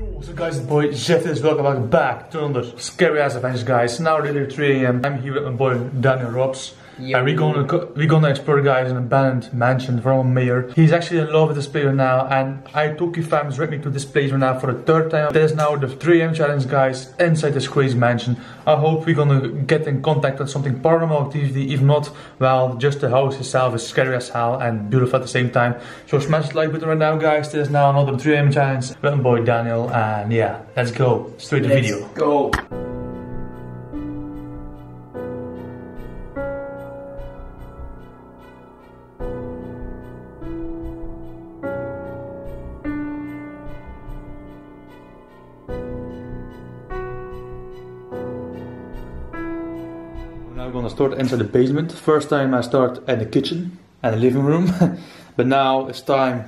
Yo, so guys, the boy Jeff is welcome, back to another scary ass adventure, guys. Now really 3 a.m. I'm here with my boy Daniel Robz. Yo. And we're gonna go- we're gonna explore, guys, an abandoned mansion from a mayor. He's actually in love with this place right now, and I took you fams with me to this place right now for the third time. There's now the 3 a.m. challenge, guys, inside this crazy mansion. I hope we're gonna get in contact with something paranormal activity. If not, well, just the house itself is scary as hell and beautiful at the same time. So smash the like button right now, guys. There's now another 3 a.m. challenge with my boy Daniel, and yeah, let's go straight to the video. Let's go. Start inside the basement. First time I start at the kitchen and the living room, but now it's time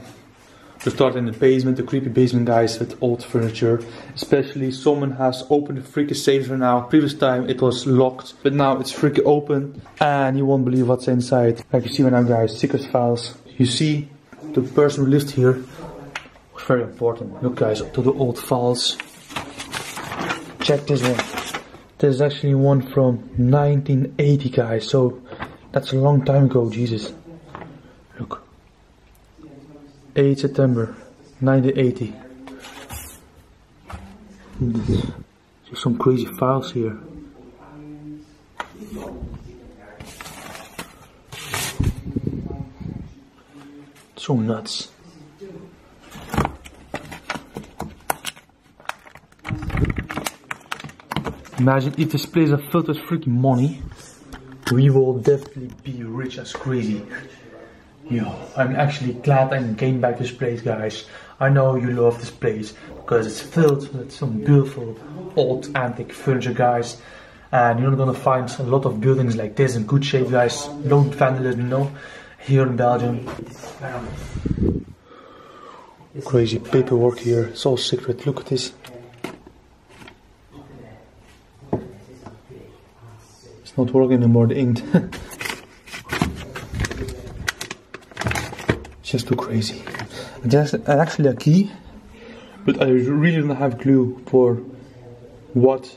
to start in the basement, the creepy basement, guys, with old furniture. Especially someone has opened the freaky safe right now. Previous time it was locked, but now it's freaky open, and you won't believe what's inside. Like you see right now, guys, secret files. You see, the person who lived here was very important. Look, guys, to the old files. Check this one. There's actually one from 1980, guys. So that's a long time ago. Jesus. Look. 8 September 1980. There's some crazy files here. So nuts. Imagine if this place filled with freaking money, we will definitely be rich as crazy. Yo, I'm actually glad I came back to this place, guys. I know you love this place because it's filled with some beautiful old antique furniture, guys. And you're not gonna find a lot of buildings like this in good shape, guys. Don't vandalism, no. Here in Belgium. Crazy paperwork here. It's all secret. Look at this. It's not working anymore, the ink. just too crazy. There's actually a key, but I really don't have clue for what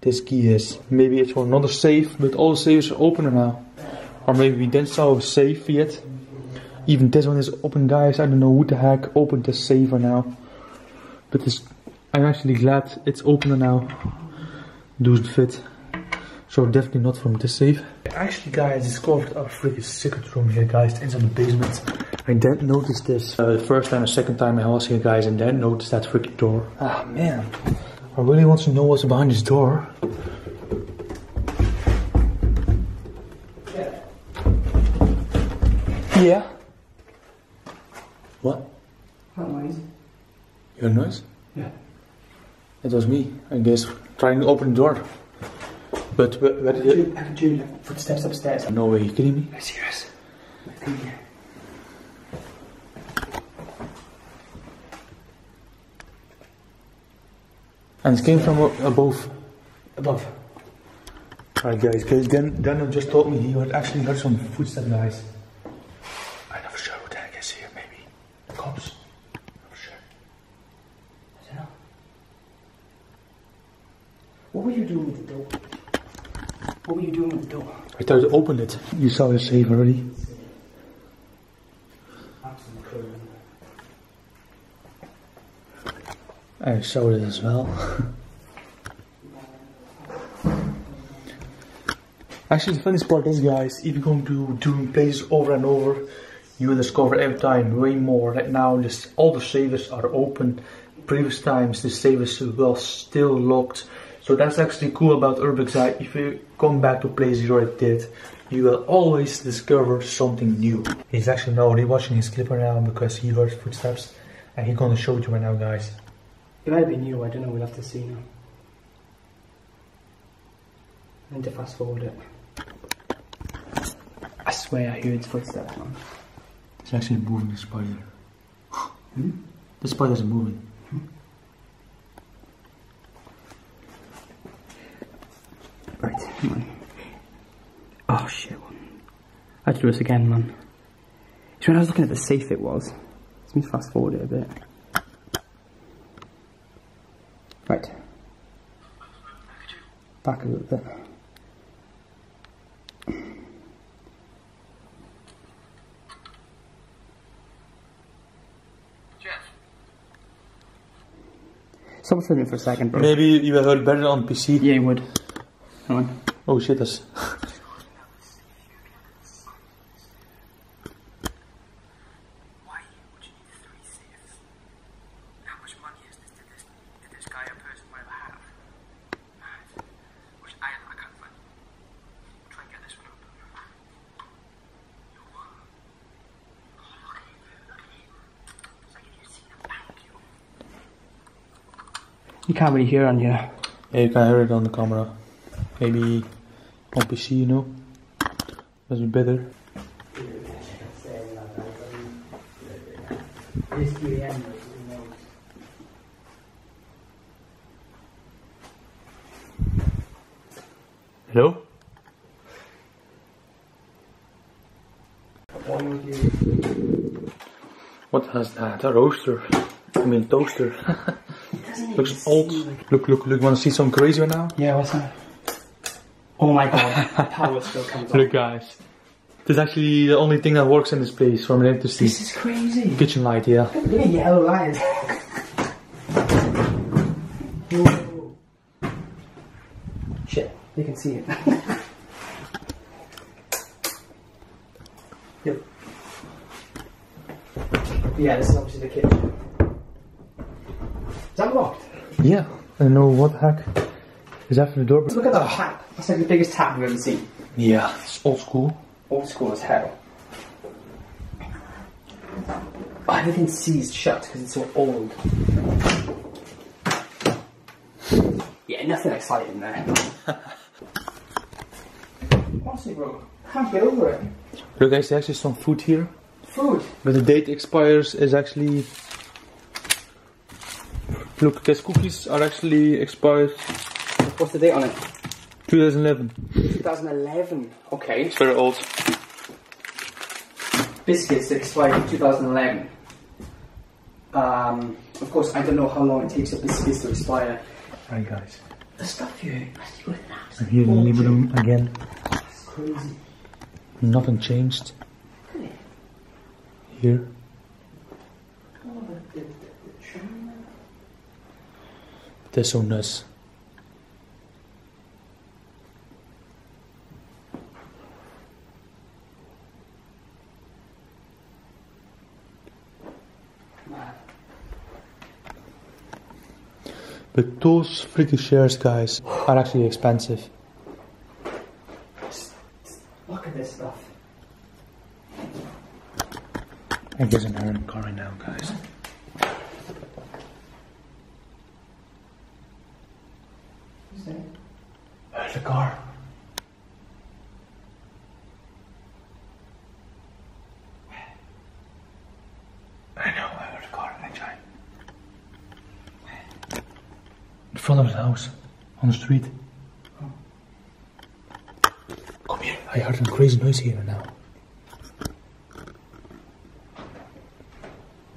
this key is. Maybe it's for another safe, but all the safes are open now. Or maybe we didn't saw a safe yet. Even this one is open, guys. I don't know who the heck opened this safe now. But this, I'm actually glad it's open now. Doesn't fit. So definitely not from this safe. Actually guys, discovered a freaking secret room here guys, inside the basement. I didn't notice this uh, the first time, the second time I was here guys, and then noticed that freaking door. Ah man, I really want to know what's behind this door. Yeah. Yeah. What? What noise? You heard noise? Yeah. It was me, I guess, trying to open the door. But where, where did it? I can do like footsteps upstairs. No way, you kidding me? I'm serious. I think yeah. And it came from above. Above. Alright guys, guys, Dan, Daniel just told me he had actually heard some footsteps guys. I'm not sure who the heck is here, maybe. The cops? Not sure. I don't know. What were you doing with the door? What were you doing with the door? I tried to open it. You saw the save already. I saw it as well. Actually, the funniest part is, guys, if you're going to doing places over and over, you will discover every time way more. Right now, this, all the savers are open. Previous times, the savers were still locked. So that's actually cool about Urbex. That if you come back to places you already did, you will always discover something new. He's actually now rewatching his clip right now because he heard footsteps, and he's gonna show it to you right now, guys. It might be new, I don't know, we'll have to see now. I need to fast forward it. I swear I heard footsteps, man. It's actually moving the spider. hmm? The spider's moving. Right, come on. Oh shit. I had to do this again, man. So when I was looking at the safe it was. Let me fast forward it a bit. Right. Back a little bit. Stop filming for a second, bro. Maybe you will heard better on PC. Yeah, you would. Come on. Oh shit, that's. Why would you need three safes? How much money is this to this, to this guy or person will ever have? Mad. Which I, I can't find. Try and get this one open. Yo, what? Oh, look at it. Look at it. It's like if you see the bank, yo. You can't really hear on here. Yeah, you can't hear it on the camera. Maybe on PC, you know. That's better. Hello? What has that? A roaster. I mean toaster. Looks old. Look, look, look. Want to see something crazy right now? Yeah, what's that? Oh my god, power still comes on. Look, guys. This is actually the only thing that works in this place from electricity. This is crazy. Kitchen light, yeah. Look at yellow. Whoa. Shit, you can see it. yep. Yeah, this is obviously the kitchen. Is that locked? Yeah. I don't know what the heck is after the door. Look at that tap. That's like the biggest tap we've ever seen. yeah, it's old school. Old school as hell. Oh, everything's seized shut because it's so old. Yeah, nothing exciting there. Honestly, bro, can't get over it. Look, guys, there's actually some food here. Food. But the date expires is actually. Look, these cookies are actually expired What's the date on it? 2011. 2011. Okay. It's very old. Biscuits expired in 2011. Um, of course, I don't know how long it takes for biscuits to expire. Right, guys. The stuff here, actually good enough. And here in the living room again. That's crazy. Nothing changed. Here. Oh, the, the, the, the china. They're so nice. Man. But those freaky shares, guys, are actually expensive. Look at this stuff. I guess I'm having a car right now, guys. Who's that? Where's the car? I know, I heard a car actually. In front of his house, on the street. Come here, I heard a crazy noise here now.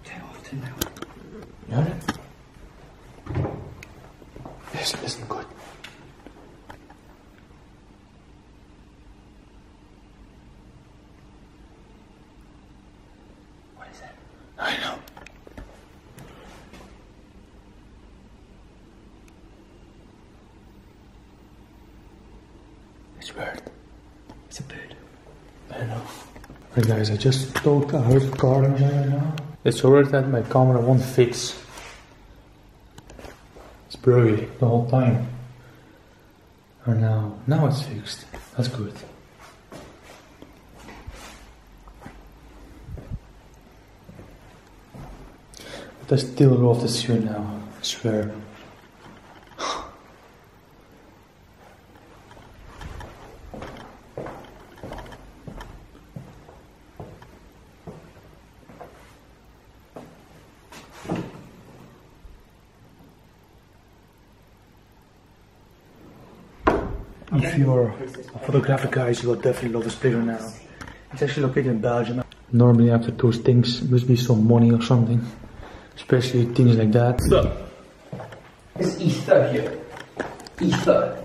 Turn off, turn down. You heard it? Listen, listen good. What is that? I know. It's weird. It's a bird. I know. Hey guys, I just heard the car right now. It's already that my camera won't fix. It's blurry the whole time. And now, now it's fixed. That's good. But I still love this view now. I swear. If you're a photographic guy, you will definitely love this place now. It's actually located in Belgium. Normally after those things must be some money or something. Especially things like that. So, it's ether here. Ether.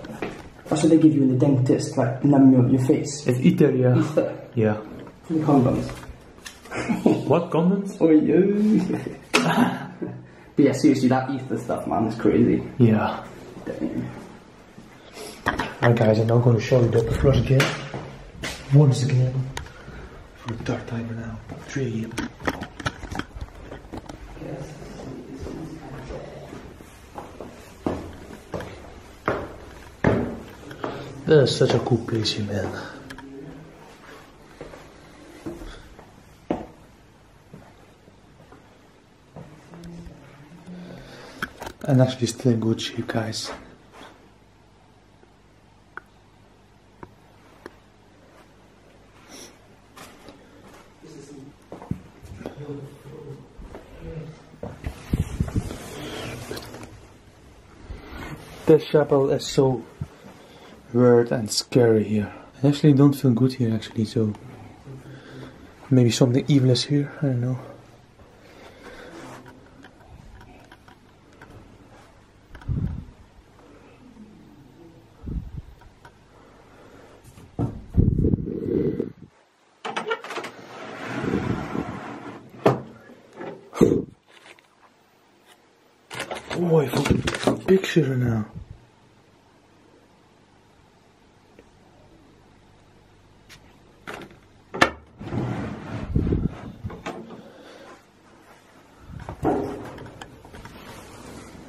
That's what they give you in the dentist, like numb your, your face. It's ether, yeah. Ether. Yeah. The condoms. What condoms? Oh yeah. but yeah, seriously, that ether stuff, man, is crazy. Yeah. Damn. Alright guys, I'm now going to show you the floor again. Once again. For the third time now. Three. That is such a cool place here, man. And actually still in good shape, guys. This chapel is so weird and scary here. I actually don't feel good here actually, so maybe something evil is here, I don't know. Oh, I found a picture now.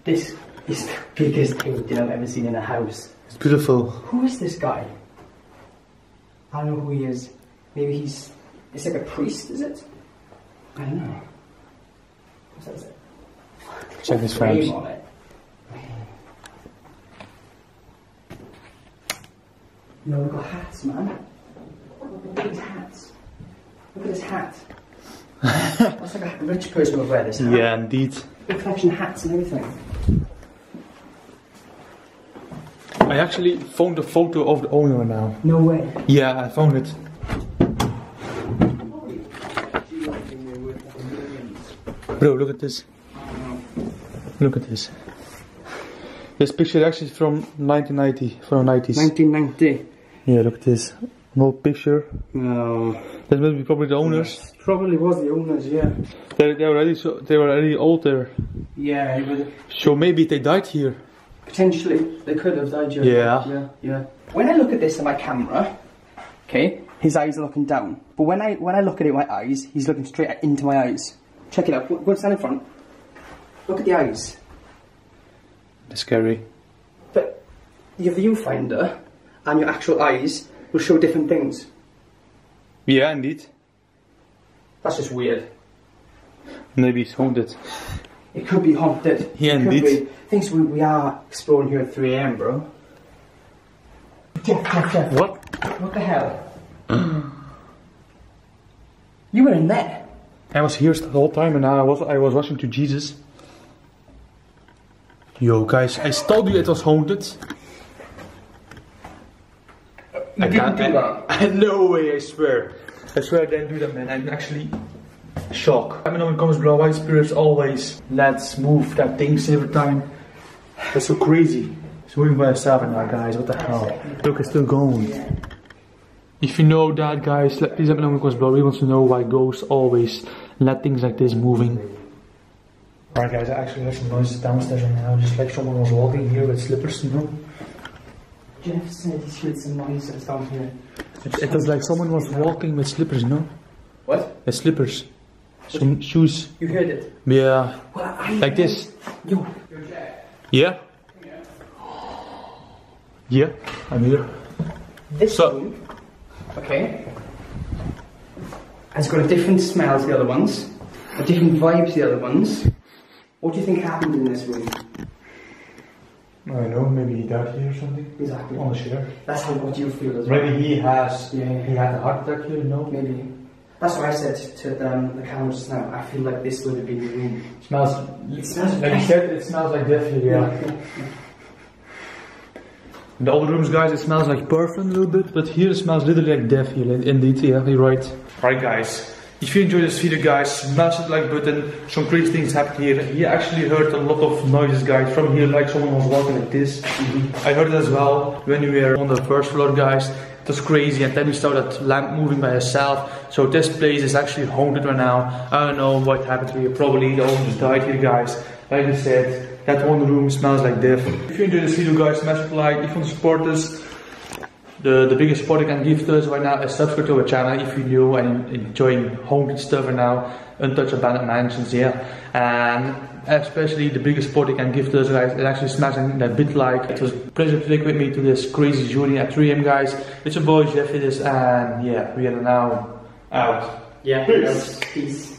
This is the biggest painting I've ever seen in a house. It's beautiful. Who is this guy? I don't know who he is. Maybe he's. It's like a priest, is it? I don't know. What is it? Check his Frame frames. on it. No, we've got hats, man. Look at these hats. Look at this hat. That's like a rich person would wear this hat. Yeah, indeed. Collection of hats and everything. I actually found a photo of the owner now. No way. Yeah, I found it. Bro, look at this. Look at this. This picture actually is from 1990, from the 90s. 1990. Yeah, look at this. Old picture. No. That must be probably the owners. Probably was the owners, yeah. They they already so they were already old there. Yeah, was, So maybe they died here. Potentially they could have died. during- Yeah. yeah, yeah. When I look at this on my camera, okay, his eyes are looking down. But when I when I look at it with my eyes, he's looking straight into my eyes. Check it out. Go go and stand in front. Look at the eyes. That's scary. But your viewfinder and your actual eyes will show different things. Yeah, indeed. That's just weird. Maybe it's haunted. It could be haunted. Yeah, It indeed. be. Things we, we are exploring here at 3 a.m., bro. Jeff, Jeff, Jeff. What? What the hell? you were in there. I was here the whole time and I was I was watching to Jesus. Yo guys, I told you it was haunted. You I didn't can't- do I- that. no way, I swear. I swear I didn't do that man. I'm actually shocked. I mean when it comes to blow white spirits always let's move that things every time. That's so crazy. It's moving by itself now guys, what the hell? Look it's still going. If you know that guys, let, please let me know in the comments below. We want to know why ghosts always let things like this moving. Alright guys, I actually heard some noises downstairs right now, just like someone was walking here with slippers, you know? Jeff said he heard some noises down here. It, it was like someone was walking with slippers, you know? What? With slippers. Some shoes. You heard it? Yeah. Well, I Like this. Yo, Yeah? Yeah, I'm here. this So- room, okay, has got a different smell to the other ones, a different vibe to the other ones. What do you think happened in this room? I don't know, maybe he died here or something. Exactly. On the chair. That's how what you feel as well. Maybe he has, Yeah. he had a heart attack here, you know? Maybe. That's what I said to um, the camera just now. I feel like this would have been the room. smells, It smells like you said, it smells like death here, yeah. In the other rooms, guys, it smells like perfume a little bit, but here it smells literally like death here. Indeed, yeah, you're right. Alright, guys. If you enjoyed this video guys, smash the like button. Some crazy things happened here. He actually heard a lot of noises guys from here like someone was walking like this. I heard it as well when we were on the first floor guys. It was crazy and then we saw that lamp moving by itself. So this place is actually haunted right now. I don't know what happened here. Probably the owner just died here guys. Like I said, that one room smells like death. If you enjoyed this video guys, smash the like. If you want to support us, the, the biggest support you can give to us right now is subscribe to our channel if you're new and enjoying haunted stuff right now, untouched abandoned mansions, yeah. And especially the biggest support you can give to us guys is actually smashing that bit like. It was pleasure to take with me to this crazy journey at 3am guys. It's your boy Jeff Hiddis and yeah, we are now out. Yeah. Peace. Peace.